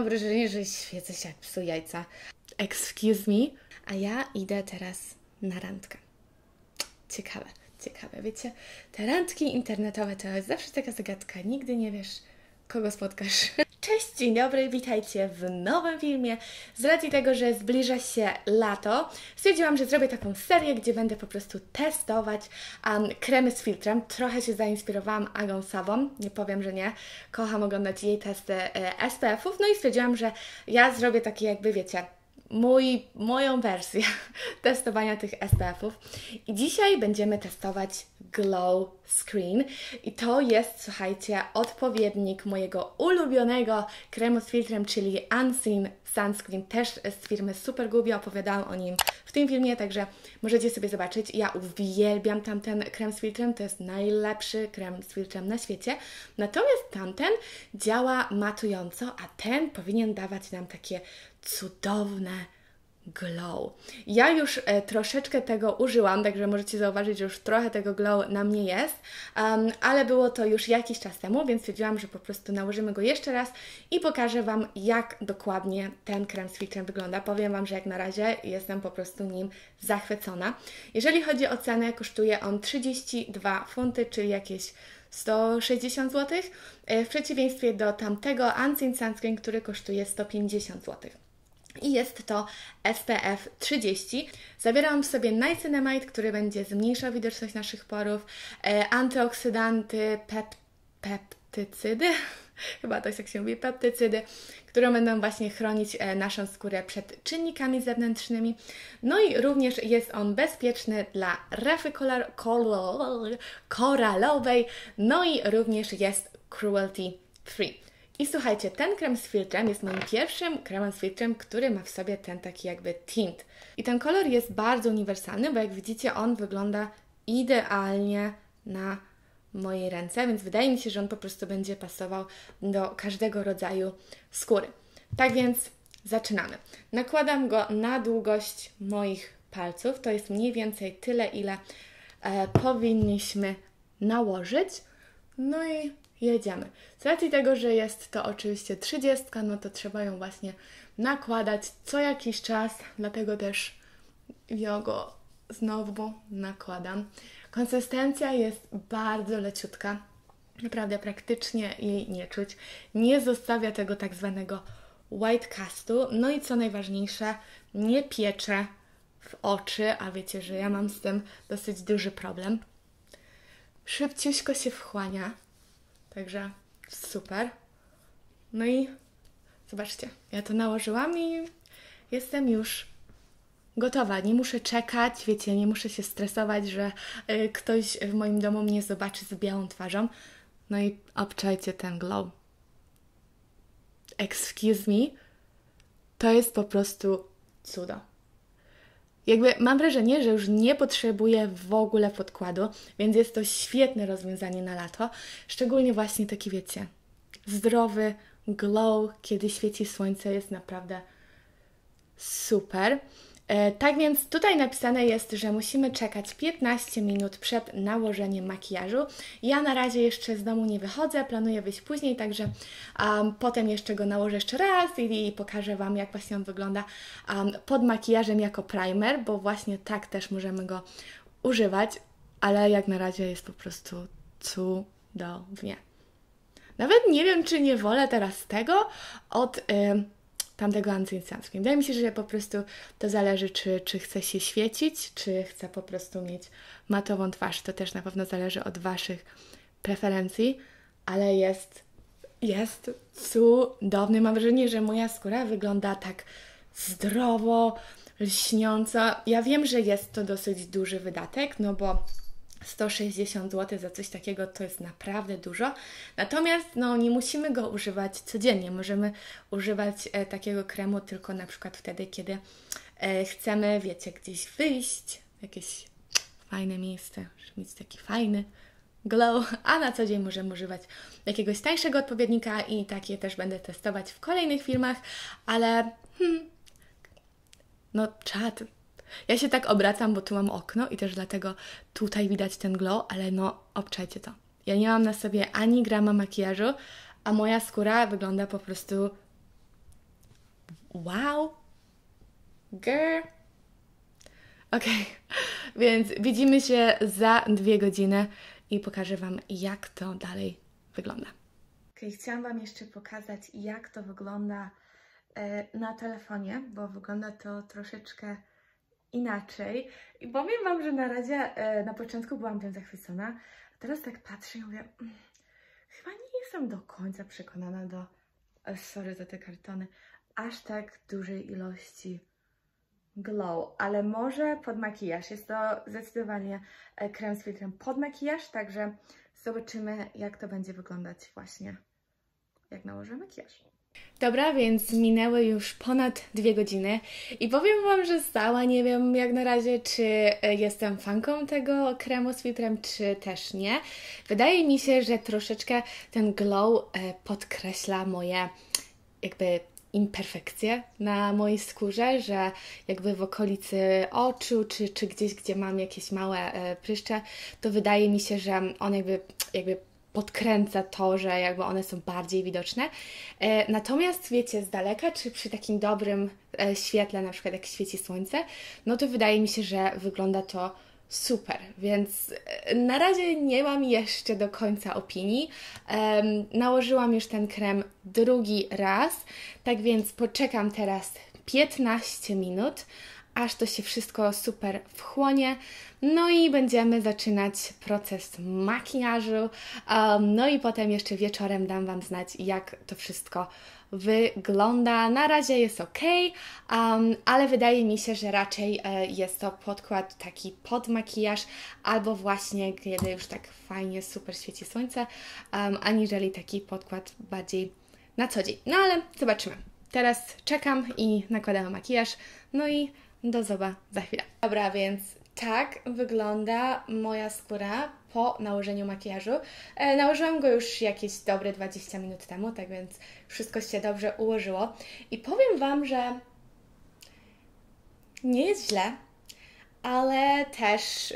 mam wrażenie, że świecę się jak psu jajca. Excuse me. A ja idę teraz na randkę. Ciekawe, ciekawe. Wiecie, te randki internetowe to jest zawsze taka zagadka. Nigdy nie wiesz, kogo spotkasz. Cześć, dzień dobry, witajcie w nowym filmie. Z racji tego, że zbliża się lato, stwierdziłam, że zrobię taką serię, gdzie będę po prostu testować um, kremy z filtrem. Trochę się zainspirowałam Agą Sawą, nie powiem, że nie. Kocham oglądać jej testy e, SPF-ów, no i stwierdziłam, że ja zrobię takie jakby, wiecie, mój, moją wersję testowania tych SPF-ów. I dzisiaj będziemy testować Glow Screen. I to jest, słuchajcie, odpowiednik mojego ulubionego kremu z filtrem, czyli Unseen Sunscreen, też z firmy Super Gubi. Opowiadałam o nim w tym filmie, także możecie sobie zobaczyć. Ja uwielbiam tamten krem z filtrem, to jest najlepszy krem z filtrem na świecie. Natomiast tamten działa matująco, a ten powinien dawać nam takie cudowne glow. Ja już e, troszeczkę tego użyłam, także możecie zauważyć, że już trochę tego glow na mnie jest, um, ale było to już jakiś czas temu, więc stwierdziłam, że po prostu nałożymy go jeszcze raz i pokażę Wam, jak dokładnie ten krem z filtrem wygląda. Powiem Wam, że jak na razie jestem po prostu nim zachwycona. Jeżeli chodzi o cenę, kosztuje on 32 funty, czyli jakieś 160 zł, e, w przeciwieństwie do tamtego Unseen Sunscreen, który kosztuje 150 zł i jest to SPF 30. Zabieram w sobie niacinamide, który będzie zmniejszał widoczność naszych porów, e, antyoksydanty, pep, peptycydy, chyba to jest jak się mówi, peptycydy, które będą właśnie chronić e, naszą skórę przed czynnikami zewnętrznymi. No i również jest on bezpieczny dla rafy koralowej, no i również jest cruelty free. I słuchajcie, ten krem z filtrem jest moim pierwszym kremem z filtrem, który ma w sobie ten taki jakby tint. I ten kolor jest bardzo uniwersalny, bo jak widzicie, on wygląda idealnie na mojej ręce, więc wydaje mi się, że on po prostu będzie pasował do każdego rodzaju skóry. Tak więc zaczynamy. Nakładam go na długość moich palców. To jest mniej więcej tyle, ile e, powinniśmy nałożyć. No i jedziemy. Z racji tego, że jest to oczywiście 30, no to trzeba ją właśnie nakładać co jakiś czas, dlatego też ja go znowu nakładam. Konsystencja jest bardzo leciutka, naprawdę praktycznie jej nie czuć. Nie zostawia tego tak zwanego white castu. No i co najważniejsze, nie piecze w oczy, a wiecie, że ja mam z tym dosyć duży problem. Szybciuśko się wchłania, Także super. No i zobaczcie, ja to nałożyłam i jestem już gotowa. Nie muszę czekać, wiecie, nie muszę się stresować, że y, ktoś w moim domu mnie zobaczy z białą twarzą. No i obczajcie ten glow. Excuse me. To jest po prostu cudo. Jakby mam wrażenie, że już nie potrzebuję w ogóle podkładu, więc jest to świetne rozwiązanie na lato. Szczególnie właśnie taki, wiecie, zdrowy glow, kiedy świeci słońce, jest naprawdę super. E, tak więc tutaj napisane jest, że musimy czekać 15 minut przed nałożeniem makijażu. Ja na razie jeszcze z domu nie wychodzę, planuję wyjść później, także um, potem jeszcze go nałożę jeszcze raz i, i pokażę Wam, jak właśnie on wygląda um, pod makijażem jako primer, bo właśnie tak też możemy go używać, ale jak na razie jest po prostu cudownie. Nawet nie wiem, czy nie wolę teraz tego od... Yy, tamtego antyinstanckim. Wydaje mi się, że po prostu to zależy, czy, czy chce się świecić, czy chce po prostu mieć matową twarz. To też na pewno zależy od Waszych preferencji, ale jest, jest cudowny. Mam wrażenie, że moja skóra wygląda tak zdrowo, lśniąco. Ja wiem, że jest to dosyć duży wydatek, no bo 160 zł za coś takiego to jest naprawdę dużo. Natomiast no, nie musimy go używać codziennie. Możemy używać e, takiego kremu tylko na przykład wtedy, kiedy e, chcemy, wiecie, gdzieś wyjść, jakieś fajne miejsce, żeby mieć taki fajny glow, a na co dzień możemy używać jakiegoś tańszego odpowiednika i takie też będę testować w kolejnych filmach, ale hmm, no czad, ja się tak obracam, bo tu mam okno i też dlatego tutaj widać ten glow, ale no obczajcie to. Ja nie mam na sobie ani grama makijażu, a moja skóra wygląda po prostu Wow! Girl! Okej, więc widzimy się za dwie godziny i pokażę Wam, jak to dalej wygląda. Okay, chciałam Wam jeszcze pokazać, jak to wygląda e, na telefonie, bo wygląda to troszeczkę inaczej. I powiem Wam, że na razie e, na początku byłam tym zachwycona, a teraz tak patrzę i mówię, mm, chyba nie jestem do końca przekonana do, e, sorry za te kartony, aż tak dużej ilości glow, ale może pod makijaż. Jest to zdecydowanie e, krem z filtrem pod makijaż, także zobaczymy jak to będzie wyglądać właśnie jak nałożę makijaż. Dobra, więc minęły już ponad dwie godziny i powiem Wam, że stała nie wiem jak na razie, czy e, jestem fanką tego kremu z filtrem, czy też nie. Wydaje mi się, że troszeczkę ten glow e, podkreśla moje jakby imperfekcje na mojej skórze, że jakby w okolicy oczu, czy, czy gdzieś, gdzie mam jakieś małe e, pryszcze, to wydaje mi się, że on jakby, jakby podkręca to, że jakby one są bardziej widoczne. E, natomiast wiecie, z daleka, czy przy takim dobrym e, świetle, na przykład jak świeci słońce, no to wydaje mi się, że wygląda to super, więc e, na razie nie mam jeszcze do końca opinii. Nałożyłam już ten krem drugi raz, tak więc poczekam teraz 15 minut, aż to się wszystko super wchłonie. No i będziemy zaczynać proces makijażu. Um, no i potem jeszcze wieczorem dam Wam znać, jak to wszystko wygląda. Na razie jest ok, um, ale wydaje mi się, że raczej e, jest to podkład taki pod makijaż, albo właśnie kiedy już tak fajnie, super świeci słońce, um, aniżeli taki podkład bardziej na co dzień. No ale zobaczymy. Teraz czekam i nakładam makijaż, no i do zoba za chwilę. Dobra, więc tak wygląda moja skóra po nałożeniu makijażu. E, nałożyłam go już jakieś dobre 20 minut temu, tak więc wszystko się dobrze ułożyło. I powiem Wam, że nie jest źle, ale też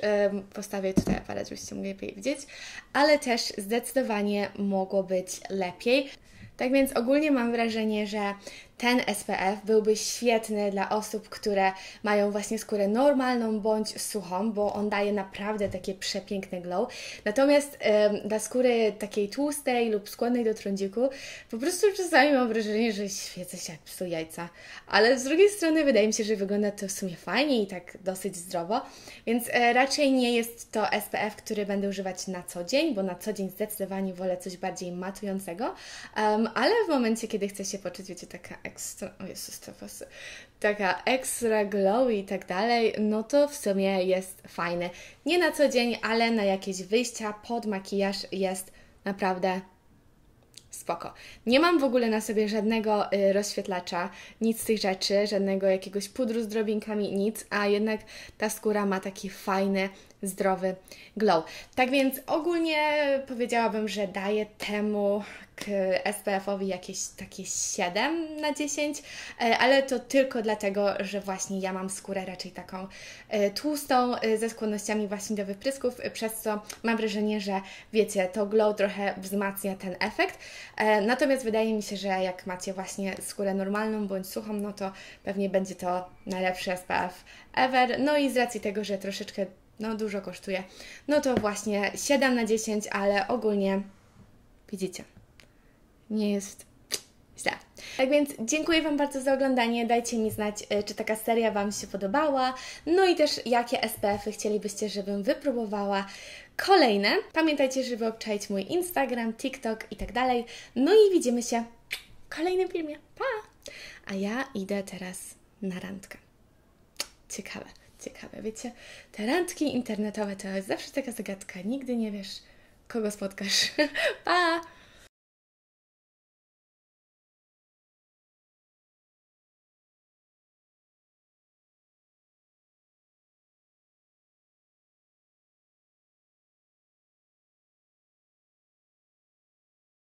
postawię tutaj aparat, żebyście mogli lepiej widzieć, ale też zdecydowanie mogło być lepiej. Tak więc ogólnie mam wrażenie, że ten SPF byłby świetny dla osób, które mają właśnie skórę normalną bądź suchą, bo on daje naprawdę takie przepiękne glow. Natomiast ym, dla skóry takiej tłustej lub skłonnej do trądziku, po prostu czasami mam wrażenie, że świecę się jak psu jajca. Ale z drugiej strony wydaje mi się, że wygląda to w sumie fajnie i tak dosyć zdrowo, więc e, raczej nie jest to SPF, który będę używać na co dzień, bo na co dzień zdecydowanie wolę coś bardziej matującego, um, ale w momencie, kiedy chcę się poczuć, wiecie, taka ekstra, o Jezus, włosy, taka ekstra glow i tak dalej, no to w sumie jest fajne. Nie na co dzień, ale na jakieś wyjścia pod makijaż jest naprawdę spoko. Nie mam w ogóle na sobie żadnego y, rozświetlacza, nic z tych rzeczy, żadnego jakiegoś pudru z drobinkami, nic, a jednak ta skóra ma taki fajny, zdrowy glow. Tak więc ogólnie powiedziałabym, że daję temu SPF-owi jakieś takie 7 na 10, e, ale to tylko dlatego, że właśnie ja mam skórę raczej taką e, tłustą, e, ze skłonnościami właśnie do wyprysków, przez co mam wrażenie, że wiecie, to glow trochę wzmacnia ten efekt. Natomiast wydaje mi się, że jak macie właśnie skórę normalną bądź suchą, no to pewnie będzie to najlepszy SPF ever. No i z racji tego, że troszeczkę no dużo kosztuje, no to właśnie 7 na 10, ale ogólnie widzicie, nie jest źle. Tak więc dziękuję Wam bardzo za oglądanie. Dajcie mi znać, e, czy taka seria Wam się podobała. No i też jakie SPF-y chcielibyście, żebym wypróbowała kolejne. Pamiętajcie, żeby obczaić mój Instagram, TikTok i tak dalej. No i widzimy się w kolejnym filmie. Pa! A ja idę teraz na randkę. Ciekawe, ciekawe. Wiecie, te randki internetowe to jest zawsze taka zagadka. Nigdy nie wiesz, kogo spotkasz. pa!